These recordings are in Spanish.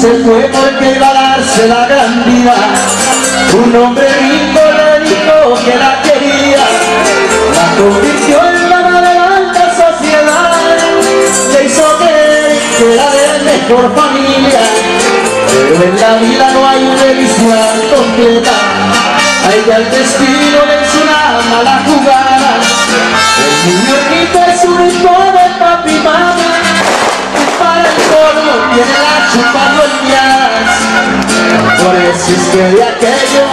se fue porque iba a darse la gran vida. Un hombre rico le dijo que la quería, la convirtió en la de alta sociedad, le hizo creer que era de mejor familia, pero en la vida no hay felicidad completa. A ella el destino le hizo una mala jugada, el niño rico es un hijo de papi la chupa golpeadas, por eso es que de aquello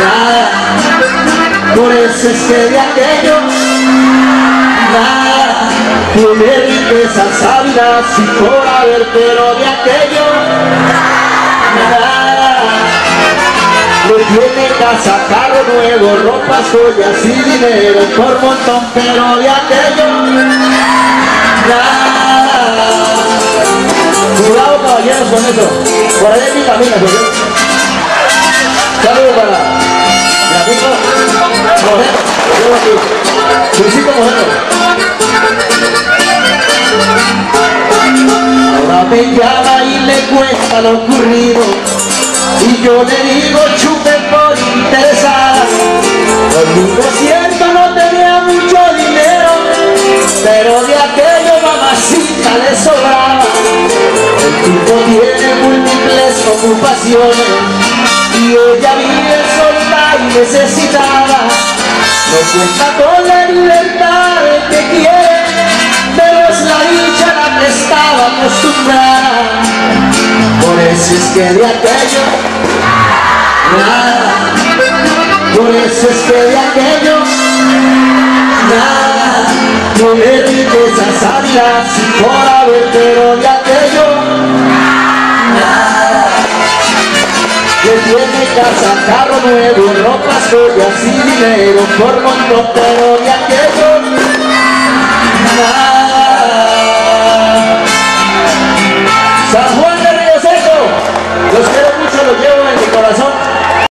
nada, por eso es que de aquello nada, tiene riqueza sabidas y por haber, pero de aquello nada. No tiene casa, carro nuevo, ropa, joyas y dinero por montón, pero de aquello nada. Caballeros con eso, por ahí hay mi camino, ¿sí? Saludos para mi amigo Moreno, yo aquí, Luisito Moreno. Ahora me llama y le cuenta lo ocurrido. Y yo le digo chupe por interesada Conmigo cierto no tenía mucho dinero Pero de aquello mamacita le sobraba Tipo tiene múltiples ocupaciones. Y ella vive sola y necesitada. No cuenta con la libertad que quiere Pero es la dicha la que estaba acostumbrada. Por eso es que de aquello nada, por eso es que de aquello nada, no me y por haber, pero de aquello nada. Que tiene casa, carro nuevo, ropas, joyas y dinero por montón,